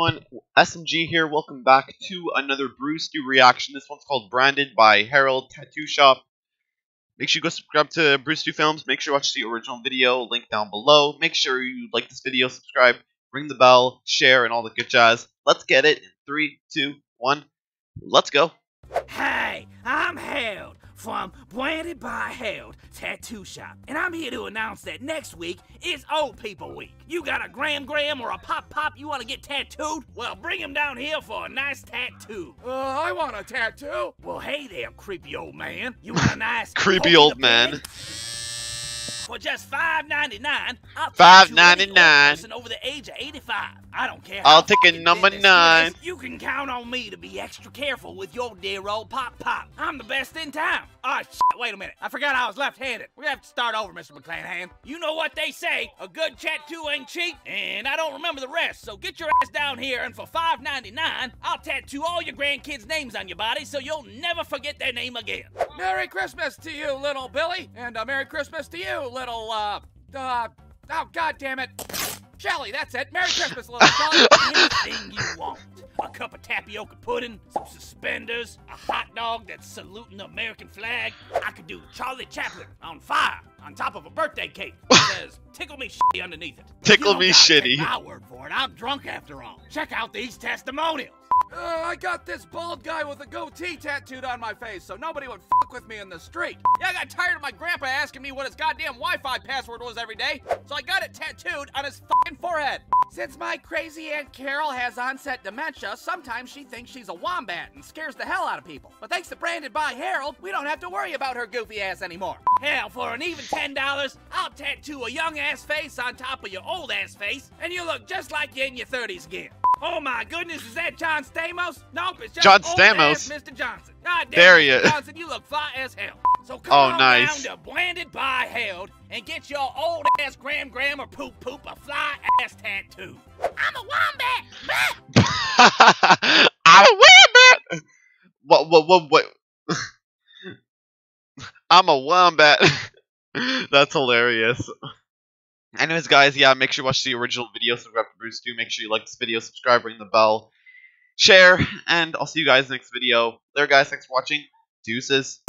everyone, SMG here. Welcome back to another Brewstew reaction. This one's called Branded by Harold Tattoo Shop. Make sure you go subscribe to Brewstew Films. Make sure you watch the original video, link down below. Make sure you like this video, subscribe, ring the bell, share, and all the good jazz. Let's get it in three, two, one. Let's go. Hey, I'm Harold from Branded by Harold Tattoo Shop, and I'm here to announce that next week is Old People Week. You got a Gram Gram or a Pop Pop you want to get tattooed? Well, bring 'em down here for a nice tattoo. Uh, I want a tattoo. Well, hey there, creepy old man. You want a nice Creepy old man. belly? For just $5.99, I'll tattoo $5.99. person over the age of 85. I don't care. I'll take a number thick their skin nine. is, You can count on me to be extra careful with your dear old pop pop. I'm the best in town. Oh, shit, wait a minute. I forgot I was left-handed. We're gonna have to start over, Mr. McClanahan. You know what they say, a good tattoo ain't cheap, and I don't remember the rest, so get your ass down here, and for $5.99, I'll tattoo all your grandkids' names on your body so you'll never forget their name again. Merry Christmas to you, little Billy, and a Merry Christmas to you, little uh, uh, oh God damn it, Shelly. That's it. Merry Christmas, little Shelly. Anything you want. A cup of tapioca pudding, some suspenders, a hot dog that's saluting the American flag. I could do Charlie Chaplin on fire on top of a birthday cake. It says, tickle me shitty underneath it. Tickle You don't me gotta take shitty. My word for it. I'm drunk after all. Check out these testimonials. Uh, I got this bald guy with a goatee tattooed on my face, so nobody would fuck with me in the street. Yeah, I got tired of my grandpa asking me what his goddamn Wi-Fi password was every day, so I got it tattooed on his fucking forehead. Since my crazy Aunt Carol has onset dementia, sometimes she thinks she's a wombat and scares the hell out of people. But thanks to Branded by Harold, we don't have to worry about her goofy ass anymore. Hell, for an even ten dollars, I'll tattoo a young ass face on top of your old ass face, and you look just like you're in your thirties again. Oh my goodness, is that John Stamos? Nope, it's just John Stamos. Mr. Johnson. God damn There he is. Johnson, you look fly as hell. So come Oh, on nice. down to Branded by Harold and get your old ass gram gram or poop poop a fly ass tattoo. I'm a wombat. I'm a wombat. What? What? What? What? I'm a wombat. That's hilarious. Anyways, guys, yeah, make sure you watch the original video. Subscribe to Brewstew. Make sure you like this video, subscribe, ring the bell, share, and I'll see you guys next video. There, guys. Thanks for watching. Deuces.